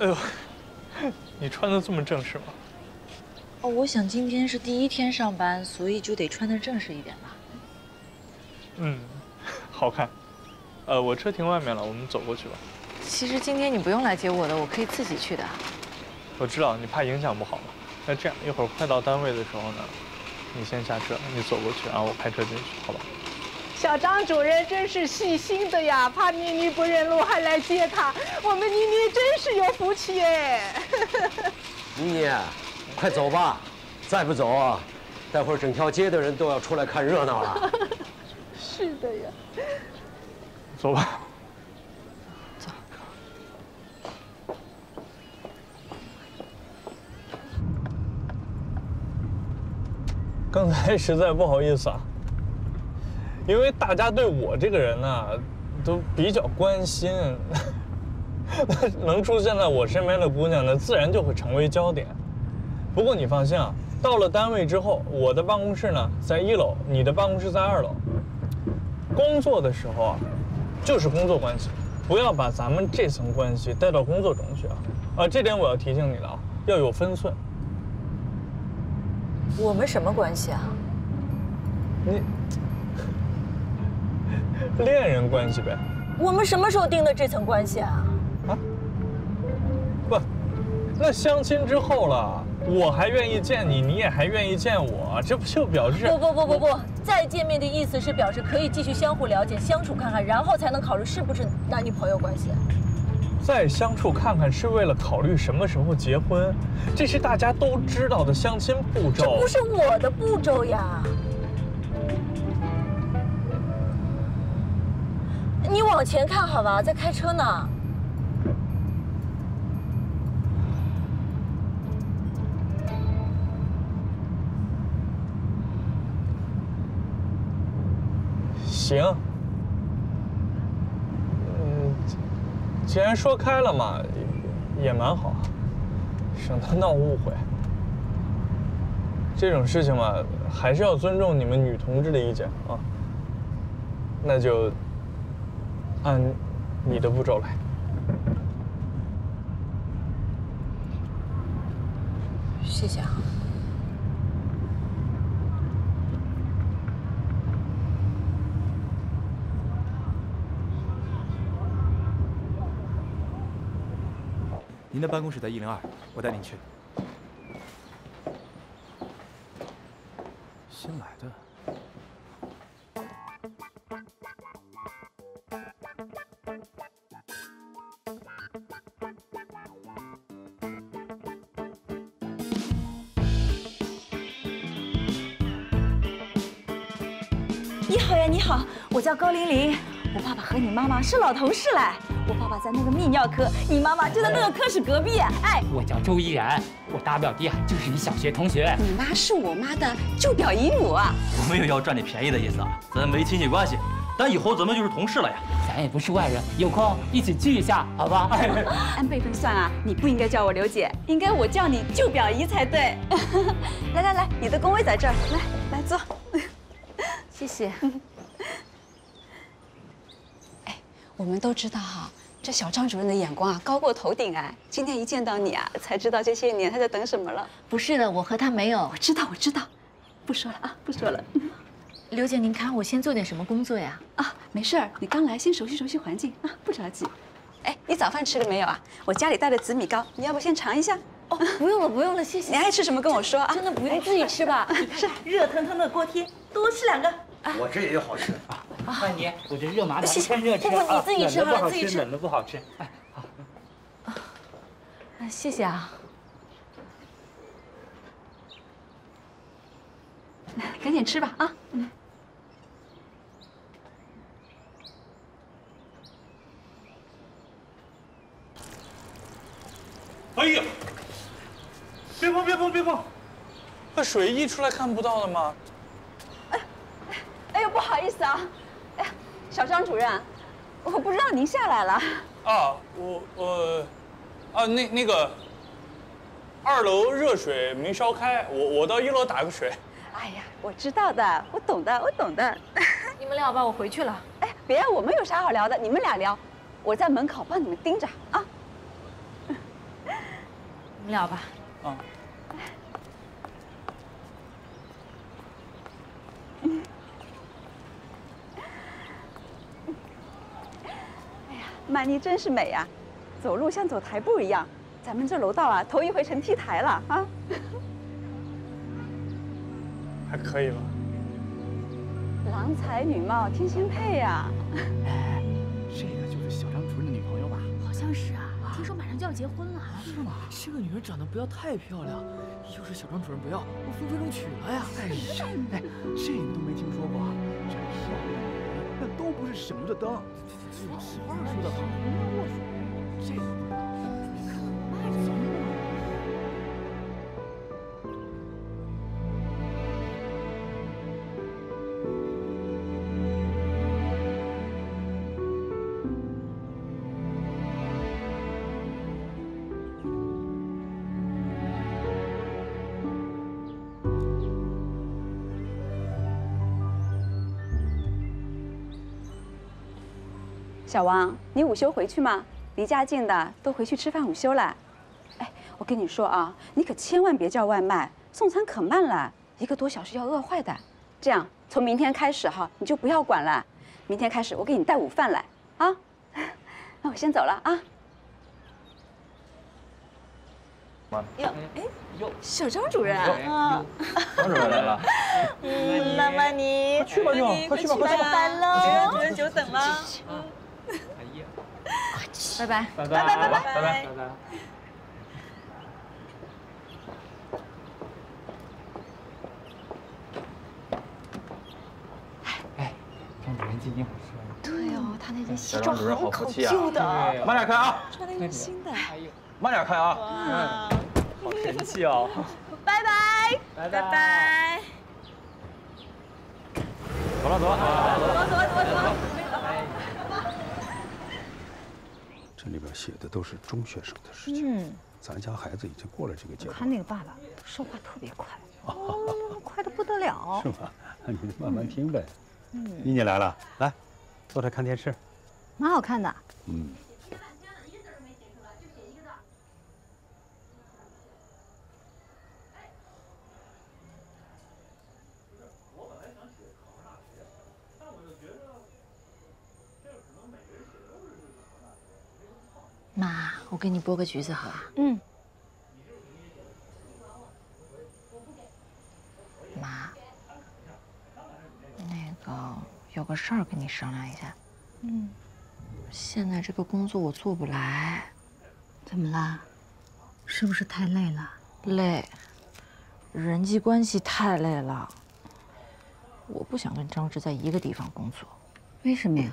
哎呦，你穿的这么正式吗？哦，我想今天是第一天上班，所以就得穿的正式一点吧。嗯，好看。呃，我车停外面了，我们走过去吧。其实今天你不用来接我的，我可以自己去的。我知道你怕影响不好嘛。那这样，一会儿快到单位的时候呢，你先下车，你走过去，然后我开车进去，好吧？小张主任真是细心的呀，怕妮妮不认路还来接她，我们妮妮真是有福气哎。妮妮，快走吧，再不走啊，待会儿整条街的人都要出来看热闹了。是的呀。走吧。走。刚才实在不好意思啊。因为大家对我这个人呢，都比较关心，能出现在我身边的姑娘呢，自然就会成为焦点。不过你放心啊，到了单位之后，我的办公室呢在一楼，你的办公室在二楼。工作的时候啊，就是工作关系，不要把咱们这层关系带到工作中去啊！啊，这点我要提醒你了啊，要有分寸。我们什么关系啊？你。恋人关系呗，我们什么时候定的这层关系啊？啊，不，那相亲之后了，我还愿意见你，你也还愿意见我，这不就表示？不不不不不，再见面的意思是表示可以继续相互了解、相处看看，然后才能考虑是不是男女朋友关系。再相处看看是为了考虑什么时候结婚，这是大家都知道的相亲步骤。这不是我的步骤呀。你往前看好吧，在开车呢。行，嗯，既然说开了嘛，也蛮好，省得闹误会。这种事情嘛，还是要尊重你们女同志的意见啊。那就。按你的步骤来。谢谢啊。您的办公室在一零二，我带您去。新来的。我叫高玲玲，我爸爸和你妈妈是老同事嘞。我爸爸在那个泌尿科，你妈妈就在那个科室隔壁。哎，我叫周依然，我大表弟啊就是你小学同学。你妈是我妈的舅表姨母啊。我没有要占你便宜的意思啊，咱没亲戚关系，但以后咱们就是同事了呀。咱也不是外人，有空一起聚一下，好吧？按辈分算啊，你不应该叫我刘姐，应该我叫你舅表姨才对。来来来，你的工位在这儿，来来坐。谢谢。哎我们都知道哈，这小张主任的眼光啊高过头顶哎！今天一见到你啊，才知道这些年他在等什么了。不是的，我和他没有。我知道，我知道，不说了啊，不说了。刘姐，您看我先做点什么工作呀？啊，没事儿，你刚来，先熟悉熟悉环境啊，不着急。哎，你早饭吃了没有啊？我家里带的紫米糕，你要不先尝一下？哦，不用了，不用了，谢谢。你爱吃什么跟我说啊？真的不用，自己吃吧。是热腾腾的锅贴，多吃两个。我这也有好吃啊！曼妮，我这热麻的，先热吃啊！你自己吃好了，自己吃。冷的不好吃。哎，好。啊，谢谢啊。赶紧吃吧啊！嗯。哎呀！别碰，别碰，别碰！那水溢出来看不到了吗？不好意思啊，哎，小张主任，我不知道您下来了。啊，我我，啊，那那个，二楼热水没烧开，我我到一楼打个水。哎呀，我知道的，我懂的，我懂的。你们聊吧，我回去了。哎，别，我们有啥好聊的，你们俩聊，我在门口帮你们盯着啊。你们聊吧。啊。曼妮真是美呀、走路像走台步一样。咱们这楼道啊，头一回成 T 台了啊！还可以吧。郎才女貌，天仙配呀、哎，这个就是小张主任的女朋友吧？好像是啊，听说马上就要结婚了。是吗？这个女人长得不要太漂亮，要是小张主任不要，我分分钟娶了呀！哎呀，哎，这你都没听说过啊？这漂亮女人那都不是省着当。这实话说的好，我说这小王，你午休回去吗？离家近的都回去吃饭午休了。哎，我跟你说啊，你可千万别叫外卖，送餐可慢了，一个多小时要饿坏的。这样，从明天开始哈，你就不要管了。明天开始，我给你带午饭来啊。那我先走了啊。哟，哎，小张主任啊，张主任来了。嗯，妈妈你去吧去吧快去吧快去吧拜拜喽，主任久等了。拜拜，拜拜，拜拜，拜拜，拜拜。今天好穿。对哦，他那件西装好考究的。慢点开啊！穿的用心的。慢点开啊！好神气哦！拜拜，拜拜。走了，走了，走了，走了。这里边写的都是中学生的事情，嗯，咱家孩子已经过了这个阶段，看那个爸爸说话特别快，哦，快的不得了 是。吗？那你就慢慢听呗。妮妮来了，来，坐这看电视。蛮好看的。嗯，妈，我给你剥个橘子好吧？嗯，妈，那个有个事儿跟你商量一下。嗯，现在这个工作我做不来，怎么啦？是不是太累了？累，人际关系太累了。我不想跟张志在一个地方工作。为什么呀？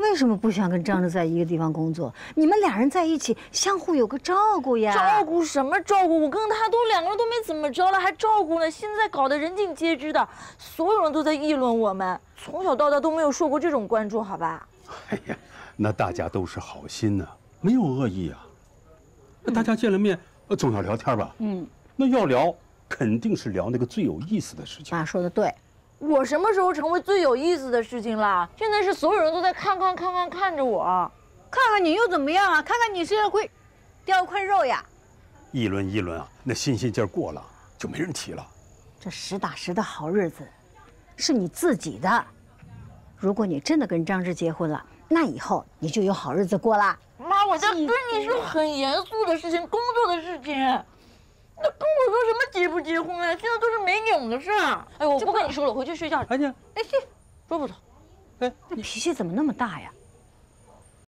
为什么不想跟张志在一个地方工作？你们俩人在一起，相互有个照顾呀。照顾什么照顾？我跟他都两个人都没怎么着了，还照顾呢？现在搞得人尽皆知的，所有人都在议论我们，从小到大都没有受过这种关注，好吧？哎呀，那大家都是好心呐、没有恶意啊。那大家见了面，呃总要聊天吧？嗯，那要聊，肯定是聊那个最有意思的事情。妈说的对。我什么时候成为最有意思的事情了？现在是所有人都在看看看看看着我。看看你又怎么样啊？看看你身上会掉一块肉呀？议论议论啊，那新鲜劲儿过了，就没人提了。这实打实的好日子，是你自己的。如果你真的跟张志结婚了，那以后你就有好日子过啦。妈，我在跟你说很严肃的事情，工作的事情。那跟我说什么结不结婚啊？现在都是没影的事儿。哎，我不跟你说了，回去睡觉。哎你，哎，去，说不走。你脾气怎么那么大呀？